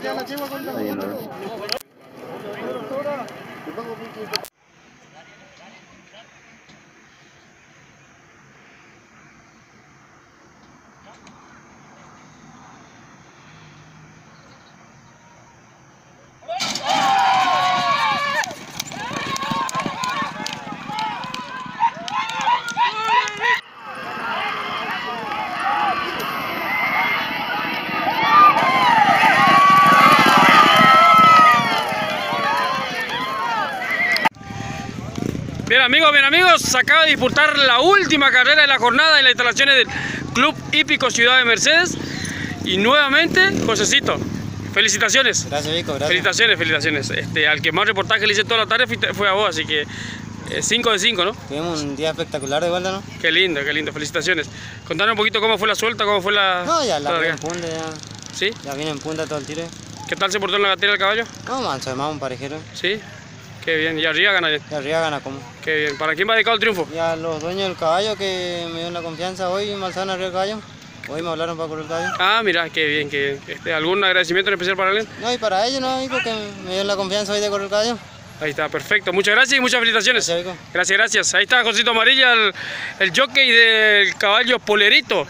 这样的机会，观众朋。Bien amigos, bien amigos, se acaba de disputar la última carrera de la jornada en las instalaciones del Club Hípico Ciudad de Mercedes. Y nuevamente, Josecito, felicitaciones. Gracias, Vico, gracias. Felicitaciones, felicitaciones. Este, al que más reportaje le hice toda la tarde fue- a vos, así que 5 de 5, ¿no? Tuvimos un día espectacular de vuelta, ¿no? Qué lindo, qué lindo, felicitaciones. Contanos un poquito cómo fue la suelta, cómo fue la... No, ya la la largada. en punta, ya, ¿Sí? ya viene en punta todo el tiro. ¿Qué tal se portó en la gatera del caballo? No, manso, además un parejero. ¿Sí? Qué bien, y arriba gana bien. Y arriba gana como. Qué bien. ¿Para quién va dedicado el triunfo? Y a los dueños del caballo que me dieron la confianza hoy, Malzana arriba del caballo. Hoy me hablaron para correr el caballo. Ah, mira, qué bien, qué bien. Este, ¿Algún agradecimiento en especial para alguien? No, y para ellos, ¿no, Vico? Que me dieron la confianza hoy de correr el caballo. Ahí está, perfecto. Muchas gracias y muchas felicitaciones. Gracias. Gracias, gracias. Ahí está Josito Amarilla, el, el jockey del caballo Polerito.